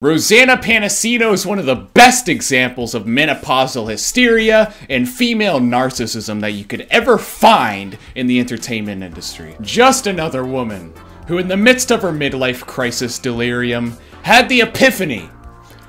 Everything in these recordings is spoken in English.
Rosanna Pansino is one of the best examples of menopausal hysteria and female narcissism that you could ever find in the entertainment industry. Just another woman who, in the midst of her midlife crisis delirium, had the epiphany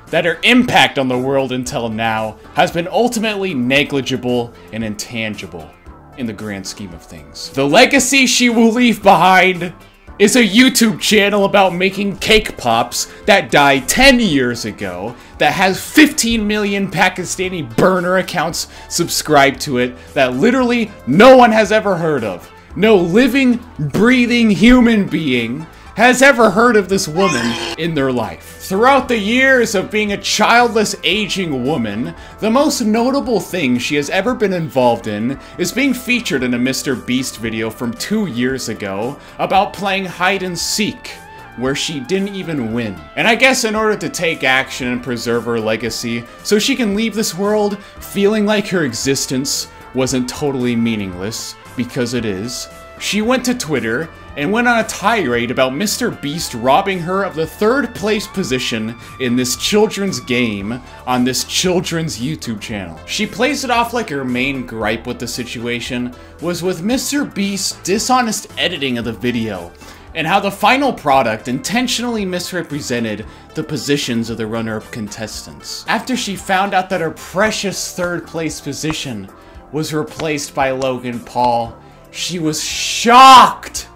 that her impact on the world until now has been ultimately negligible and intangible in the grand scheme of things. The legacy she will leave behind is a YouTube channel about making cake pops that died 10 years ago that has 15 million Pakistani burner accounts subscribed to it that literally no one has ever heard of. No living, breathing human being has ever heard of this woman in their life. Throughout the years of being a childless, aging woman, the most notable thing she has ever been involved in is being featured in a Mr. Beast video from two years ago about playing hide and seek where she didn't even win. And I guess in order to take action and preserve her legacy, so she can leave this world feeling like her existence wasn't totally meaningless, because it is, she went to Twitter and went on a tirade about Mr. Beast robbing her of the third place position in this children's game on this children's YouTube channel. She plays it off like her main gripe with the situation was with Mr. Beast's dishonest editing of the video, and how the final product intentionally misrepresented the positions of the runner-up contestants. After she found out that her precious third place position was replaced by Logan Paul, she was shocked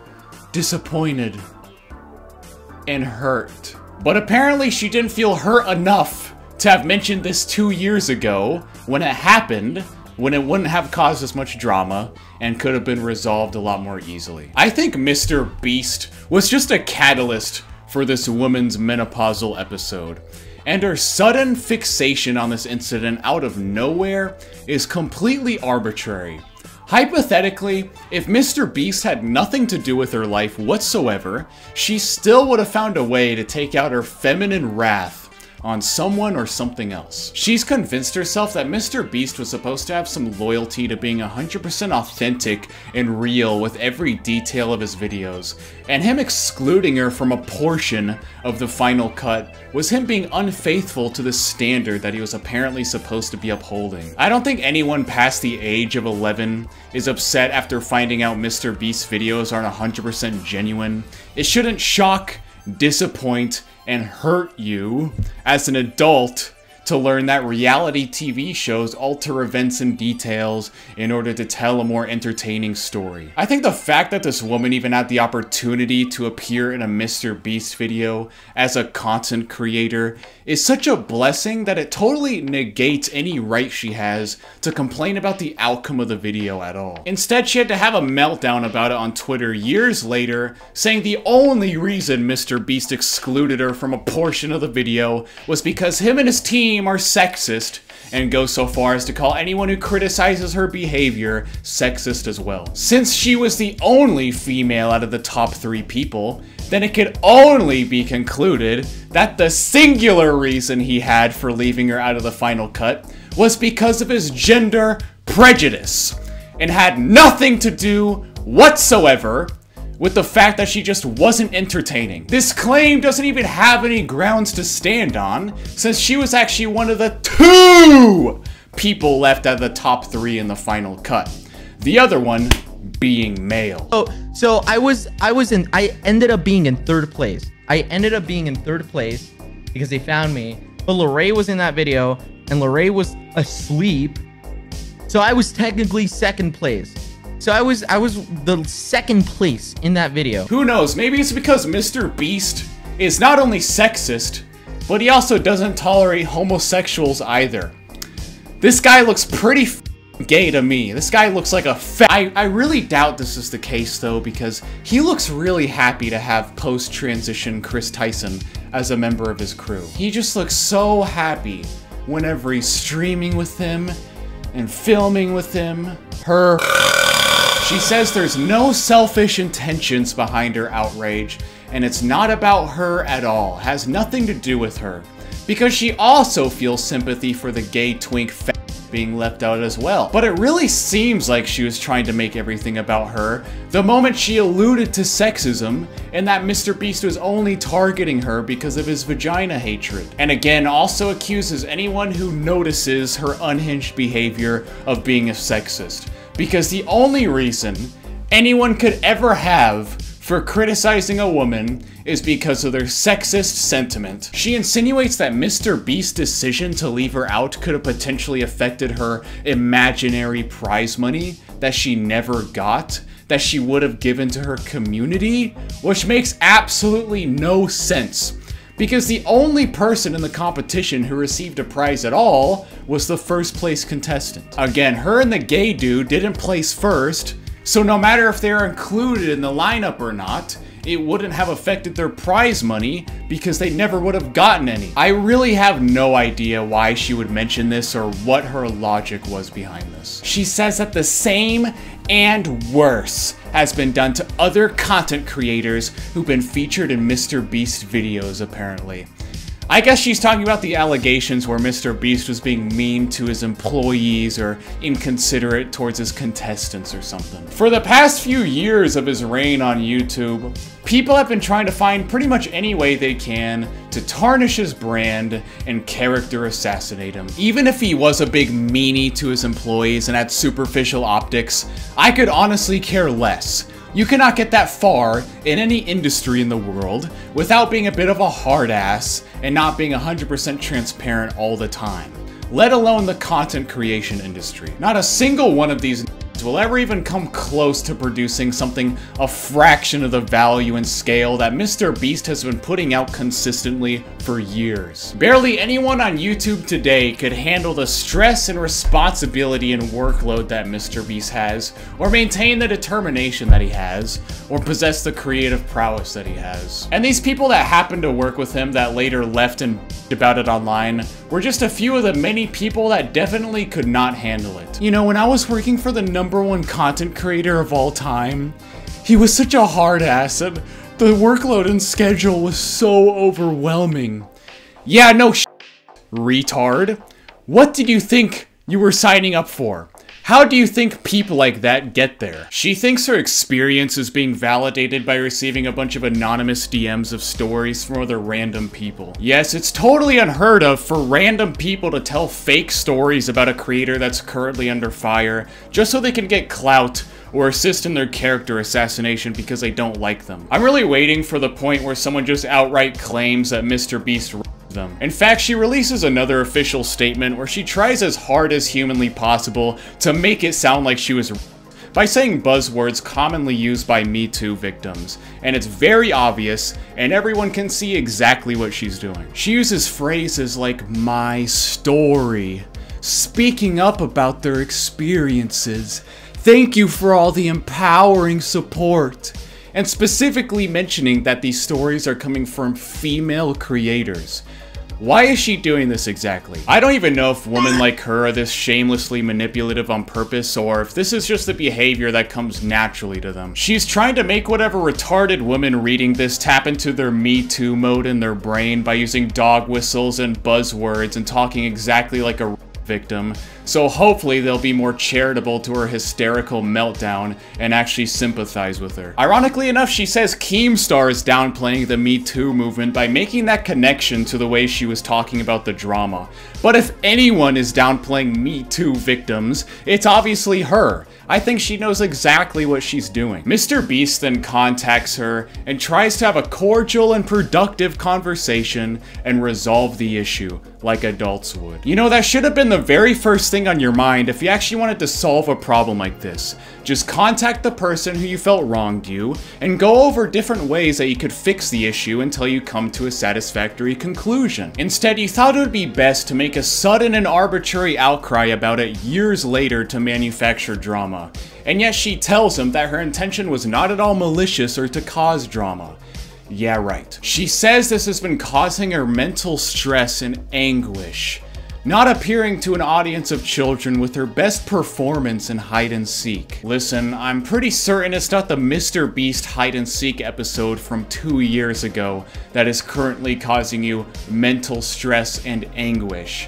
disappointed, and hurt. But apparently she didn't feel hurt enough to have mentioned this two years ago when it happened, when it wouldn't have caused as much drama and could have been resolved a lot more easily. I think Mr. Beast was just a catalyst for this woman's menopausal episode. And her sudden fixation on this incident out of nowhere is completely arbitrary. Hypothetically, if Mr. Beast had nothing to do with her life whatsoever, she still would have found a way to take out her feminine wrath on someone or something else. She's convinced herself that Mr. Beast was supposed to have some loyalty to being 100% authentic and real with every detail of his videos, and him excluding her from a portion of the final cut was him being unfaithful to the standard that he was apparently supposed to be upholding. I don't think anyone past the age of 11 is upset after finding out Mr. Beast's videos aren't 100% genuine. It shouldn't shock, disappoint, and hurt you as an adult to learn that reality TV shows alter events and details in order to tell a more entertaining story. I think the fact that this woman even had the opportunity to appear in a Mr. Beast video as a content creator is such a blessing that it totally negates any right she has to complain about the outcome of the video at all. Instead, she had to have a meltdown about it on Twitter years later, saying the only reason Mr. Beast excluded her from a portion of the video was because him and his team team are sexist and go so far as to call anyone who criticizes her behavior sexist as well. Since she was the only female out of the top three people, then it could only be concluded that the singular reason he had for leaving her out of the final cut was because of his gender prejudice and had nothing to do whatsoever with the fact that she just wasn't entertaining. This claim doesn't even have any grounds to stand on, since she was actually one of the two people left at the top three in the final cut. The other one being male. Oh, so I was I was in I ended up being in third place. I ended up being in third place because they found me. But Larray was in that video and Larray was asleep. So I was technically second place. So I was I was the second place in that video. Who knows? Maybe it's because Mr. Beast is not only sexist, but he also doesn't tolerate homosexuals either. This guy looks pretty gay to me. This guy looks like a fa- I, I really doubt this is the case though because he looks really happy to have post-transition Chris Tyson as a member of his crew. He just looks so happy whenever he's streaming with him and filming with him. Her she says there's no selfish intentions behind her outrage, and it's not about her at all, has nothing to do with her. Because she also feels sympathy for the gay twink being left out as well. But it really seems like she was trying to make everything about her the moment she alluded to sexism and that Mr. Beast was only targeting her because of his vagina hatred. And again, also accuses anyone who notices her unhinged behavior of being a sexist. Because the only reason anyone could ever have for criticizing a woman is because of their sexist sentiment. She insinuates that Mr. Beast's decision to leave her out could have potentially affected her imaginary prize money that she never got, that she would have given to her community, which makes absolutely no sense. Because the only person in the competition who received a prize at all was the first place contestant. Again, her and the gay dude didn't place first, so no matter if they're included in the lineup or not, it wouldn't have affected their prize money because they never would have gotten any. I really have no idea why she would mention this or what her logic was behind this. She says that the same and worse has been done to other content creators who've been featured in Mr. Beast videos apparently. I guess she's talking about the allegations where Mr. Beast was being mean to his employees or inconsiderate towards his contestants or something. For the past few years of his reign on YouTube, people have been trying to find pretty much any way they can to tarnish his brand and character assassinate him. Even if he was a big meanie to his employees and had superficial optics, I could honestly care less. You cannot get that far in any industry in the world without being a bit of a hard ass and not being 100% transparent all the time, let alone the content creation industry. Not a single one of these will ever even come close to producing something a fraction of the value and scale that Mr. Beast has been putting out consistently for years. Barely anyone on YouTube today could handle the stress and responsibility and workload that Mr. Beast has, or maintain the determination that he has, or possess the creative prowess that he has. And these people that happened to work with him that later left and about it online were just a few of the many people that definitely could not handle it. You know, when I was working for the number one content creator of all time, he was such a hard ass and the workload and schedule was so overwhelming. Yeah, no retard. What did you think you were signing up for? How do you think people like that get there? She thinks her experience is being validated by receiving a bunch of anonymous DMs of stories from other random people. Yes, it's totally unheard of for random people to tell fake stories about a creator that's currently under fire, just so they can get clout or assist in their character assassination because they don't like them. I'm really waiting for the point where someone just outright claims that Mr. Beast them. In fact, she releases another official statement where she tries as hard as humanly possible to make it sound like she was by saying buzzwords commonly used by Me Too victims, and it's very obvious, and everyone can see exactly what she's doing. She uses phrases like, my story, speaking up about their experiences, thank you for all the empowering support, and specifically mentioning that these stories are coming from female creators. Why is she doing this exactly? I don't even know if women like her are this shamelessly manipulative on purpose or if this is just the behavior that comes naturally to them. She's trying to make whatever retarded women reading this tap into their Me Too mode in their brain by using dog whistles and buzzwords and talking exactly like a victim, so hopefully they'll be more charitable to her hysterical meltdown and actually sympathize with her. Ironically enough, she says Keemstar is downplaying the Me Too movement by making that connection to the way she was talking about the drama. But if anyone is downplaying Me Too victims, it's obviously her. I think she knows exactly what she's doing. Mr. Beast then contacts her and tries to have a cordial and productive conversation and resolve the issue, like adults would. You know, that should have been the very first thing on your mind if you actually wanted to solve a problem like this. Just contact the person who you felt wronged you, and go over different ways that you could fix the issue until you come to a satisfactory conclusion. Instead, you thought it would be best to make a sudden and arbitrary outcry about it years later to manufacture drama. And yet she tells him that her intention was not at all malicious or to cause drama. Yeah, right. She says this has been causing her mental stress and anguish not appearing to an audience of children with her best performance in hide and seek. Listen, I'm pretty certain it's not the Mr. Beast hide and seek episode from two years ago that is currently causing you mental stress and anguish.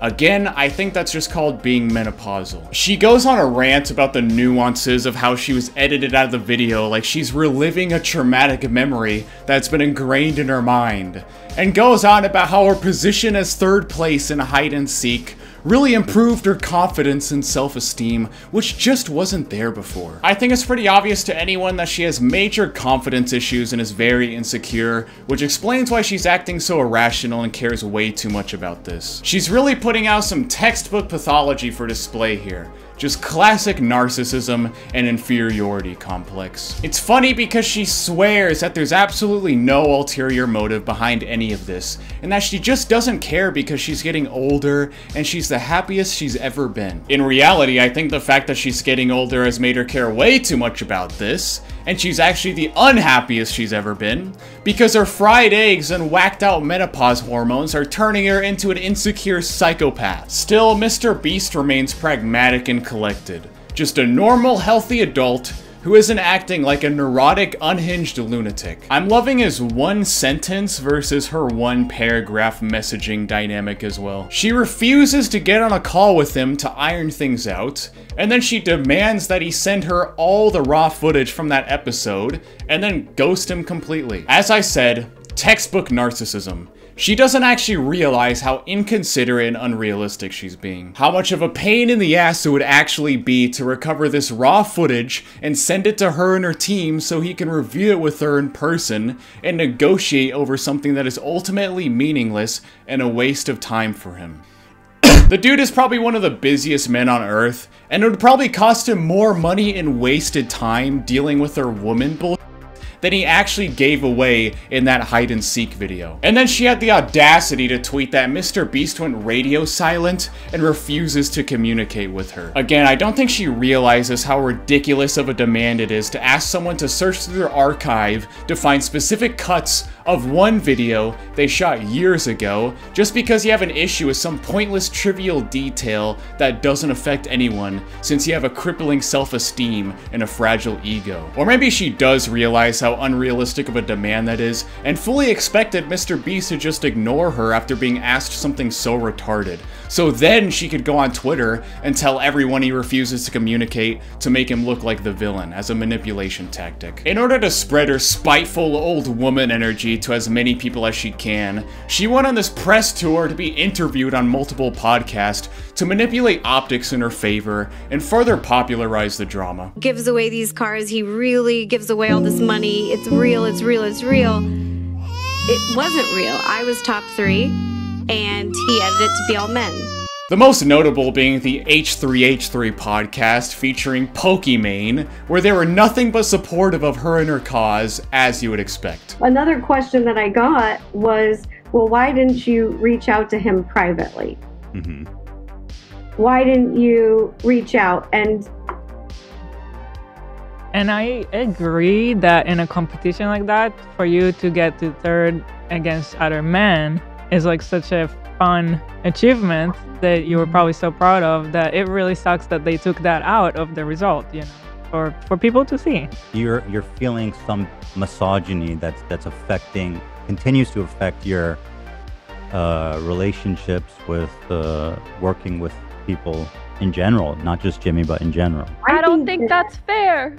Again, I think that's just called being menopausal. She goes on a rant about the nuances of how she was edited out of the video like she's reliving a traumatic memory that's been ingrained in her mind, and goes on about how her position as third place in hide and seek really improved her confidence and self-esteem, which just wasn't there before. I think it's pretty obvious to anyone that she has major confidence issues and is very insecure, which explains why she's acting so irrational and cares way too much about this. She's really putting out some textbook pathology for display here. Just classic narcissism and inferiority complex. It's funny because she swears that there's absolutely no ulterior motive behind any of this, and that she just doesn't care because she's getting older and she's the happiest she's ever been. In reality, I think the fact that she's getting older has made her care way too much about this, and she's actually the unhappiest she's ever been, because her fried eggs and whacked out menopause hormones are turning her into an insecure psychopath. Still, Mr. Beast remains pragmatic and collected. Just a normal, healthy adult who isn't acting like a neurotic, unhinged lunatic. I'm loving his one sentence versus her one paragraph messaging dynamic as well. She refuses to get on a call with him to iron things out, and then she demands that he send her all the raw footage from that episode, and then ghost him completely. As I said, textbook narcissism. She doesn't actually realize how inconsiderate and unrealistic she's being. How much of a pain in the ass it would actually be to recover this raw footage and send it to her and her team so he can review it with her in person and negotiate over something that is ultimately meaningless and a waste of time for him. The dude is probably one of the busiest men on earth, and it would probably cost him more money and wasted time dealing with her woman bullshit than he actually gave away in that hide and seek video. And then she had the audacity to tweet that Mr. Beast went radio silent and refuses to communicate with her. Again, I don't think she realizes how ridiculous of a demand it is to ask someone to search through their archive to find specific cuts of one video they shot years ago just because you have an issue with some pointless trivial detail that doesn't affect anyone since you have a crippling self-esteem and a fragile ego. Or maybe she does realize how unrealistic of a demand that is and fully expected Mr. Beast to just ignore her after being asked something so retarded. So then she could go on Twitter and tell everyone he refuses to communicate to make him look like the villain as a manipulation tactic. In order to spread her spiteful old woman energy to as many people as she can, she went on this press tour to be interviewed on multiple podcasts to manipulate optics in her favor and further popularize the drama. Gives away these cars, he really gives away all this money. It's real, it's real, it's real. It wasn't real. I was top three, and he edited it to be all men. The most notable being the H3H3 podcast featuring Pokimane, where they were nothing but supportive of her and her cause, as you would expect. Another question that I got was, well, why didn't you reach out to him privately? hmm Why didn't you reach out? And And I agree that in a competition like that, for you to get to third against other men is like such a fun achievement that you were probably so proud of that it really sucks that they took that out of the result, you know, for for people to see. You're you're feeling some misogyny that's that's affecting continues to affect your uh, relationships with uh, working with people in general, not just Jimmy, but in general. I don't think that's fair.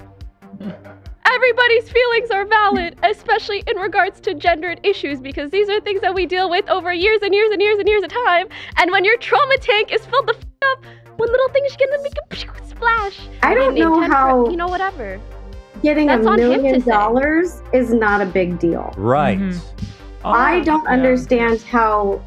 Everybody's feelings are valid, especially in regards to gendered issues, because these are things that we deal with over years and years and years and years of time. And when your trauma tank is filled the f- up, one little thing is gonna make a pew splash. I don't know intent for- how- you know, whatever. getting That's a on him million say. dollars is not a big deal. Right. Mhm. I Oh, don't yeah. understand how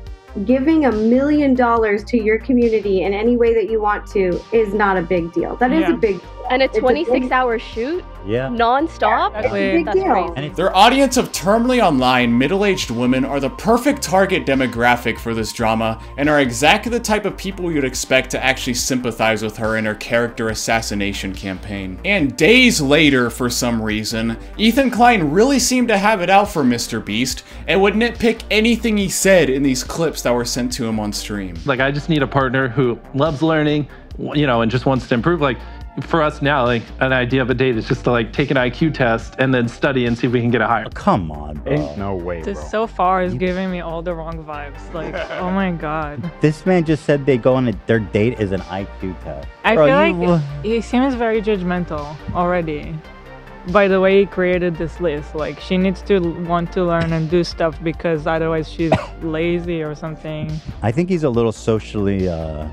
giving a million dollars to your community in any way that you want to is not a big deal. That is Yeah. a big And a It's a 26 big- hour shoot, Yeah. non-stop. Exactly. big That's crazy. Their audience of terminally online, middle-aged women are the perfect target demographic for this drama, and are exactly the type of people you'd expect to actually sympathize with her in her character assassination campaign. And days later, for some reason, Ethan Klein really seemed to have it out for Mr. Beast, and would nitpick anything he said in these clips that were sent to him on stream. Like I just need a partner who loves learning, you know, and just wants to improve. Like for us now, like an idea of a date is just to like take an IQ test and then study and see if we can get a higher. Come on, bro. Ain't no way, bro. This so far is giving me all the wrong vibes. Like, oh my god. This man just said they go on a, their date is an IQ test. I Bro, feel you- like he seems very judgmental already. By the way he created this list, like she needs to want to learn and do stuff because otherwise she's lazy or something. I think he's a little socially uh,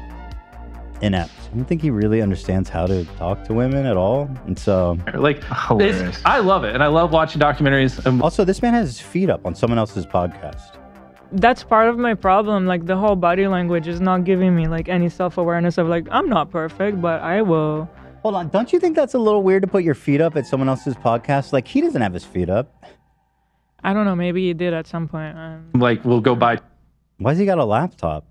inept. I don't think he really understands how to talk to women at all. And so, Like, Hilarious. I love it, and I love watching documentaries. And also, this man has his feet up on someone else's podcast. That's part of my problem. Like the whole body language is not giving me like any self-awareness of like I'm not perfect, but I will. Hold on, don't you think that's a little weird to put your feet up at someone else's podcast? Like he doesn't have his feet up. I don't know. Maybe he did at some point. Um, like, we'll go buy Why's he got a laptop?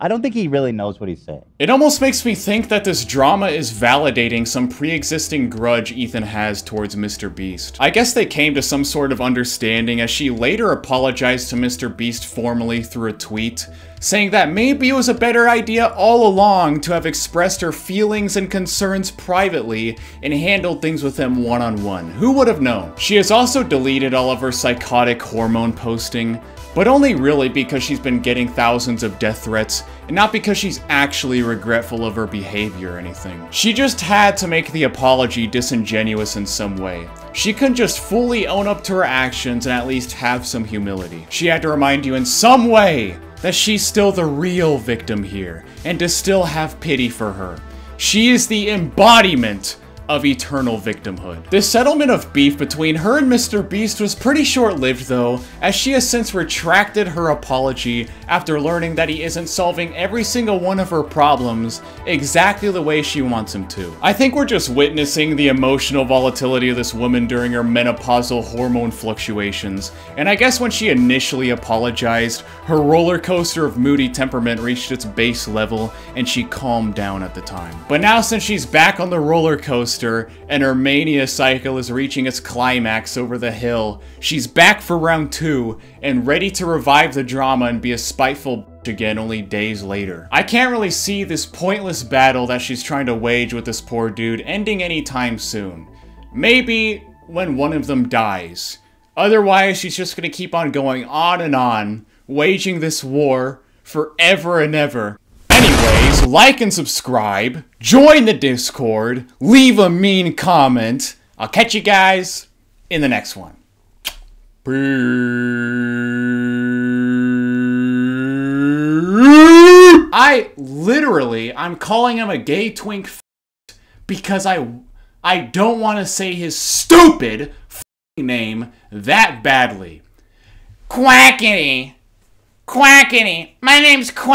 I don't think he really knows what he's saying. It almost makes me think that this drama is validating some pre-existing grudge Ethan has towards Mr. Beast. I guess they came to some sort of understanding as she later apologized to Mr. Beast formally through a tweet, saying that maybe it was a better idea all along to have expressed her feelings and concerns privately and handled things with him one-on-one. Who would have known? She has also deleted all of her psychotic hormone posting, but only really because she's been getting thousands of death threats, and not because she's actually regretful of her behavior or anything. She just had to make the apology disingenuous in some way. She couldn't just fully own up to her actions and at least have some humility. She had to remind you in some way that she's still the real victim here, and to still have pity for her. She is the embodiment of eternal victimhood. This settlement of beef between her and Mr. Beast was pretty short-lived though, as she has since retracted her apology after learning that he isn't solving every single one of her problems exactly the way she wants him to. I think we're just witnessing the emotional volatility of this woman during her menopausal hormone fluctuations, and I guess when she initially apologized, her roller coaster of moody temperament reached its base level and she calmed down at the time. But now since she's back on the roller coaster and her mania cycle is reaching its climax over the hill, she's back for round two and ready to revive the drama and be a spiteful bitch again only days later. I can't really see this pointless battle that she's trying to wage with this poor dude ending anytime soon. Maybe when one of them dies. Otherwise, she's just gonna keep on going on and on, waging this war forever and ever. Anyways, like and subscribe, join the Discord, leave a mean comment. I'll catch you guys in the next one. I literally, I'm calling him a gay twink because I, I don't want to say his stupid name that badly. Quackity, quackity. My name's Quack.